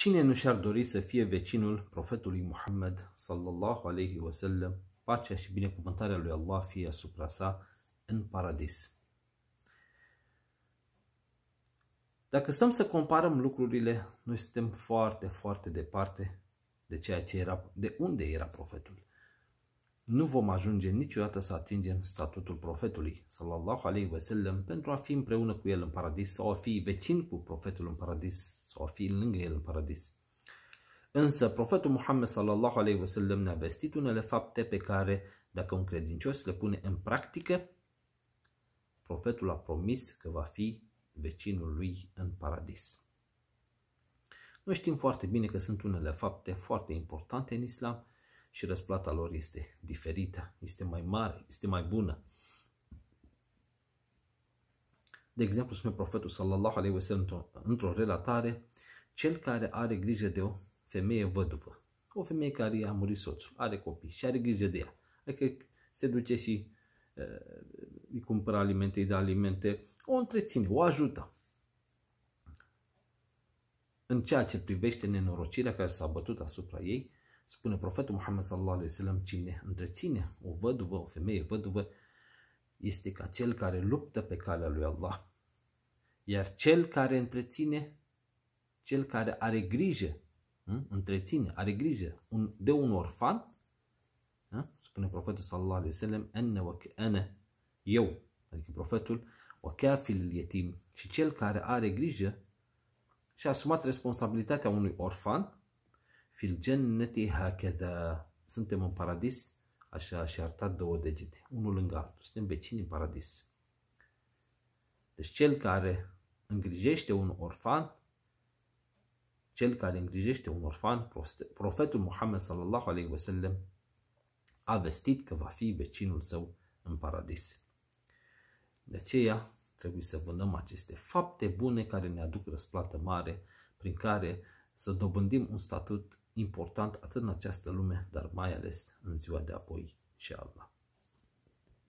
Cine nu și-ar dori să fie vecinul profetului Muhammad sallallahu alaihi wasallam, pacea și binecuvântarea lui Allah fie asupra sa în paradis. Dacă stăm să comparăm lucrurile, noi suntem foarte, foarte departe de ceea ce era, de unde era profetul. Nu vom ajunge niciodată să atingem statutul profetului, sallallahu alaihi wasallam, pentru a fi împreună cu el în paradis sau a fi vecin cu profetul în paradis sau a fi lângă el în paradis. Însă profetul Muhammad sallallahu alaihi wasallam ne-a vestit unele fapte pe care, dacă un credincios le pune în practică, profetul a promis că va fi vecinul lui în paradis. Noi știm foarte bine că sunt unele fapte foarte importante în islam și răsplata lor este diferită, este mai mare, este mai bună. De exemplu, spune profetul sallallahu alaihi wasallam într-o relatare, cel care are grijă de o femeie văduvă, o femeie care a murit soțul, are copii și are grijă de ea, adică se duce și uh, îi cumpără alimente, îi dă alimente, o întreține, o ajută. În ceea ce privește nenorocirea care s-a bătut asupra ei, spune profetul Muhammad sallallahu alaihi wasallam, cine întreține o văduvă, o femeie văduvă, este ca cel care luptă pe calea lui Allah. Iar cel care întreține, cel care are grijă, hm, întreține, are grijă de un orfan, hm, spune profetul sallallahu alaihi wasallam, enne eu, adică profetul, o kafil yetim și cel care are grijă și a asumat responsabilitatea unui orfan, fil jannati hakeza. Suntem în paradis, așa și arătat două degete, unul lângă altul. Suntem vecini în paradis. Deci cel care îngrijește un orfan, cel care îngrijește un orfan, profetul Muhammad sallallahu alaihi wasallam a vestit că va fi vecinul său în paradis. De aceea trebuie să vânăm aceste fapte bune care ne aduc răsplată mare, prin care să dobândim un statut important atât în această lume, dar mai ales în ziua de apoi și Allah.